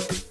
Yeah.